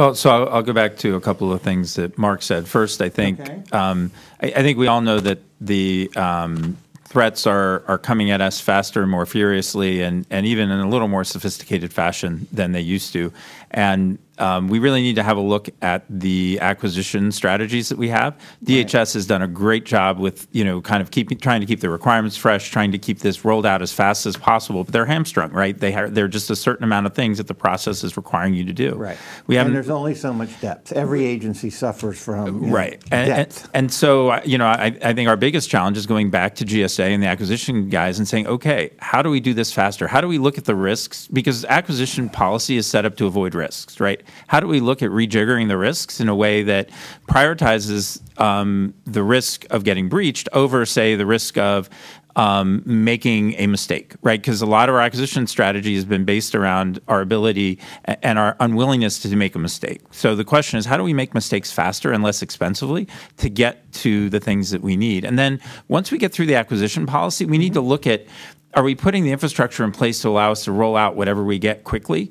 Well, so I'll, I'll go back to a couple of things that Mark said. First, I think Okay. um, I, I think we all know that the um, threats are are coming at us faster and more furiously, and and even in a little more sophisticated fashion than they used to. And um, we really need to have a look at the acquisition strategies that we have. DHS has done a great job with you know kind of keeping trying to keep the requirements fresh, trying to keep this rolled out as fast as possible. But they're hamstrung, right? They are they're just a certain amount of things that the process is requiring you to do. Right. We haven't there's only so much depth. Every agency suffers from you know, Right. And, and, depth. and so, uh, you know, I, I think our biggest challenge is going back to GSA and the acquisition guys and saying, okay, how do we do this faster? How do we look at the risks? Because acquisition policy is set up to avoid risks, right? How do we look at rejiggering the risks in a way that prioritizes um, the risk of getting breached over, say, the risk of um, making a mistake, right? Because a lot of our acquisition strategy has been based around our ability and our unwillingness to make a mistake. So the question is, how do we make mistakes faster and less expensively to get to the things that we need? And then once we get through the acquisition policy, we need to look at are we putting the infrastructure in place to allow us to roll out whatever we get quickly?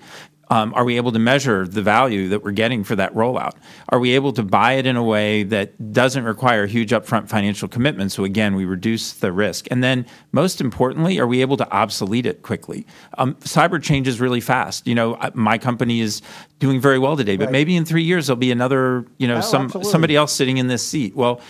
Um, are we able to measure the value that we're getting for that rollout? Are we able to buy it in a way that doesn't require huge upfront financial commitment? So again, we reduce the risk. And then most importantly, are we able to obsolete it quickly? Um, cyber changes really fast. You know, my company is doing very well today, but Right. maybe in three years there'll be another, you know, Oh, some absolutely. somebody else sitting in this seat. Well,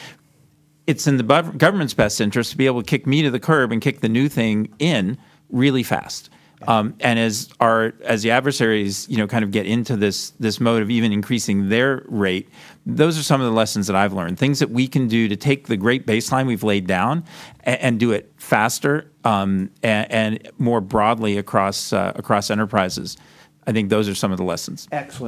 it's in the government's best interest to be able to kick me to the curb and kick the new thing in really fast. Um, and as our as the adversaries, you know, kind of get into this this mode of even increasing their rate, those are some of the lessons that I've learned. Things that we can do to take the great baseline we've laid down and, and do it faster um, and, and more broadly across uh, across enterprises. I think those are some of the lessons. Excellent.